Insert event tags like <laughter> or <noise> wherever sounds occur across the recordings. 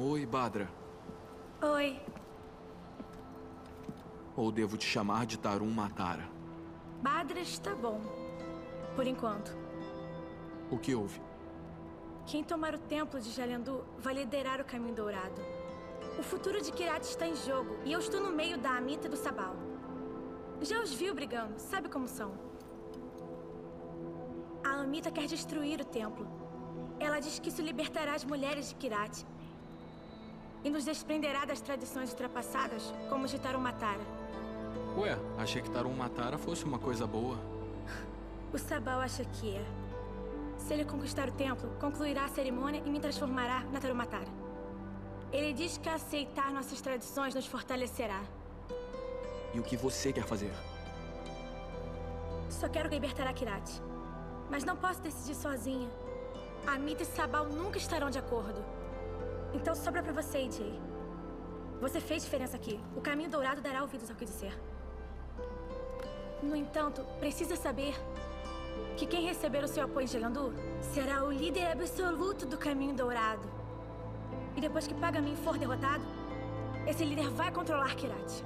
Oi, Badra. Oi. Ou devo te chamar de Tarum Matara? Badra está bom. Por enquanto. O que houve? Quem tomar o templo de Jalendu vai liderar o caminho dourado. O futuro de Kirat está em jogo e eu estou no meio da Amita e do Sabal. Já os viu brigando, sabe como são. A Amita quer destruir o templo. Ela diz que isso libertará as mulheres de Kirat e nos desprenderá das tradições ultrapassadas, como os de Tarumatara. Ué, achei que Tarum Matara fosse uma coisa boa. <laughs> O Sabal acha que é. Se ele conquistar o templo, concluirá a cerimônia e me transformará na Tarumatara. Ele diz que aceitar nossas tradições nos fortalecerá. E o que você quer fazer? Só quero libertar a Kirat. Mas não posso decidir sozinha. Amita e Sabal nunca estarão de acordo. Então sobra pra você, AJ. Você fez diferença aqui. O caminho dourado dará ouvidos ao que disser. No entanto, precisa saber que quem receber o seu apoio em Gelandu será o líder absoluto do caminho dourado. E depois que Pagamin for derrotado, esse líder vai controlar Kirat.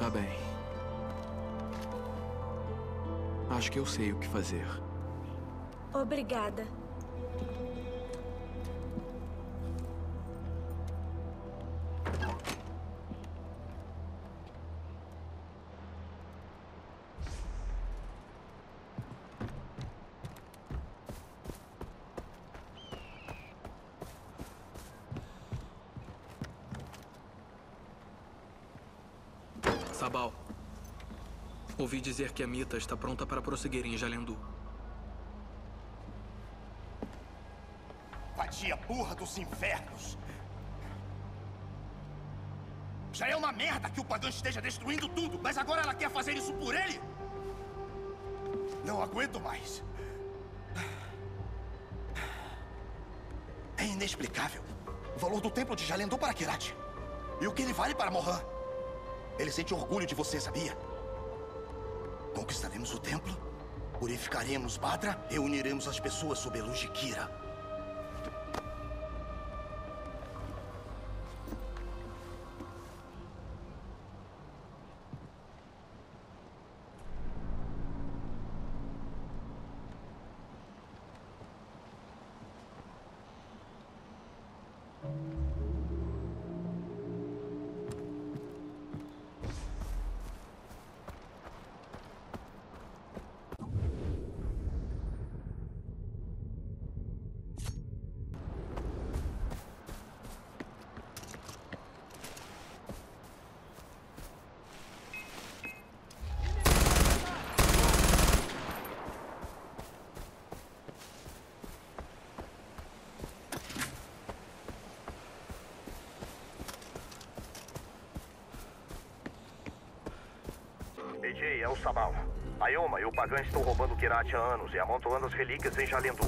Tá bem. Acho que eu sei o que fazer. Obrigada. Sabal. Ouvi dizer que a Mita está pronta para prosseguir em Jalendu. Vadia burra dos infernos! Já é uma merda que o Pagan esteja destruindo tudo, mas agora ela quer fazer isso por ele? Não aguento mais. É inexplicável. O valor do templo de Jalendou para Kirat. E o que ele vale para Mohan. Ele sente orgulho de você, sabia? Conquistaremos o templo, purificaremos Badra e as pessoas sob a luz de Kira. é o Sabal. A Yoma e o Pagan estão roubando Kirat há anos e amontoando as relíquias em Jalendu.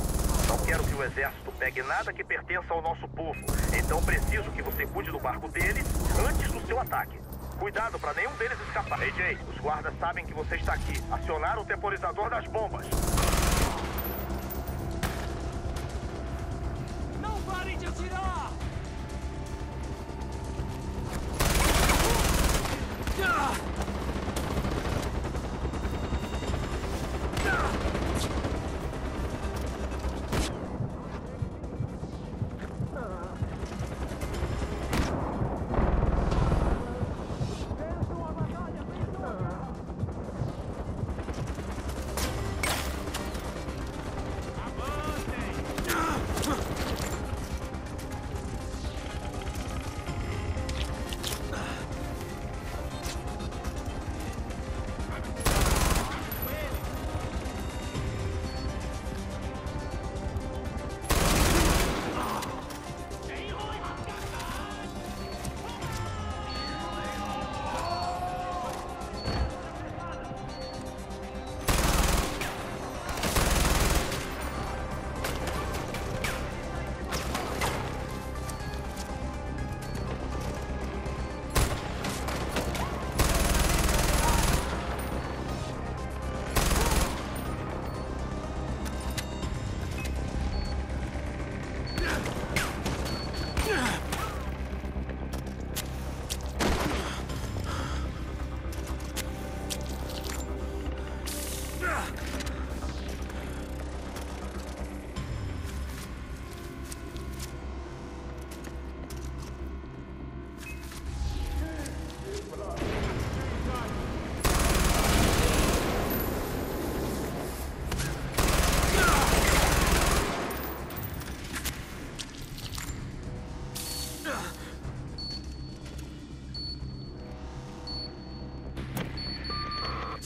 Não quero que o exército pegue nada que pertença ao nosso povo. Então preciso que você cuide do barco deles antes do seu ataque. Cuidado para nenhum deles escapar. AJ, os guardas sabem que você está aqui. Acionar o temporizador das bombas. Não parem de atirar! Ah!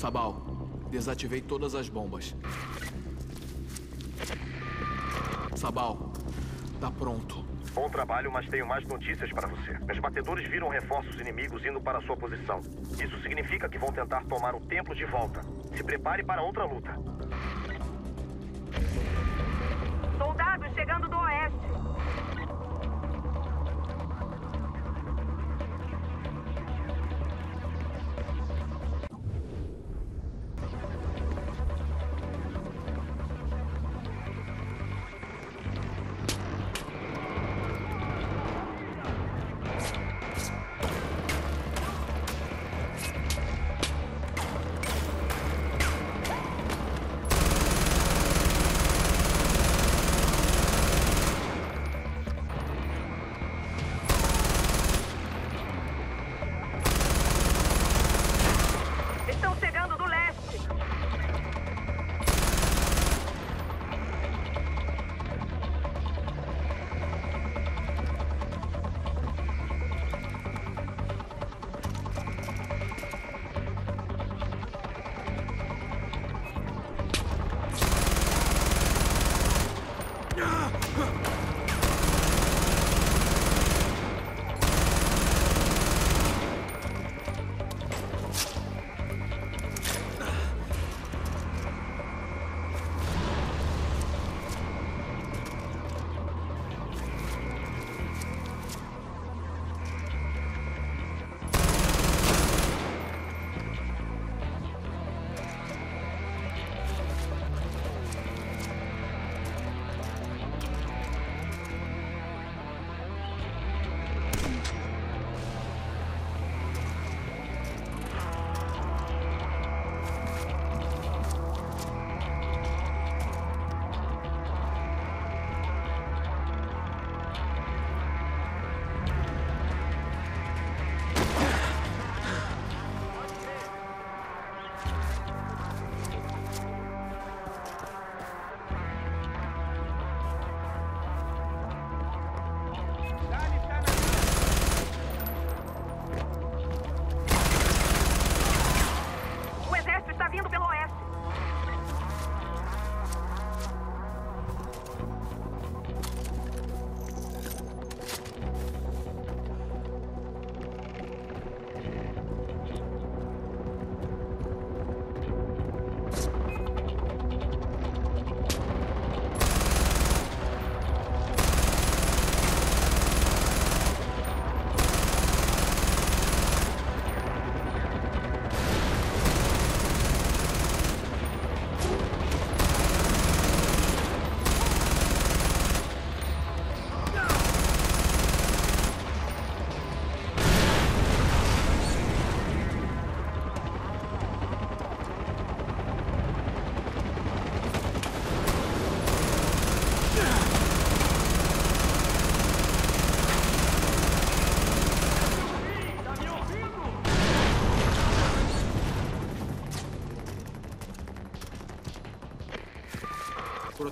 Sabal, desativei todas as bombas. Sabal, tá pronto. Bom trabalho, mas tenho mais notícias para você. Meus batedores viram reforços inimigos indo para sua posição. Isso significa que vão tentar tomar o templo de volta. Se prepare para outra luta. Soldados chegando do oeste.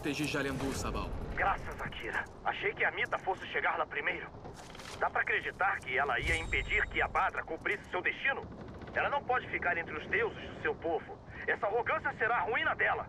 Protegi Jalendu, Sabal. Graças a Kira. Achei que a Mita fosse chegar lá primeiro. Dá pra acreditar que ela ia impedir que a Badra cumprisse seu destino? Ela não pode ficar entre os deuses do seu povo. Essa arrogância será a ruína dela.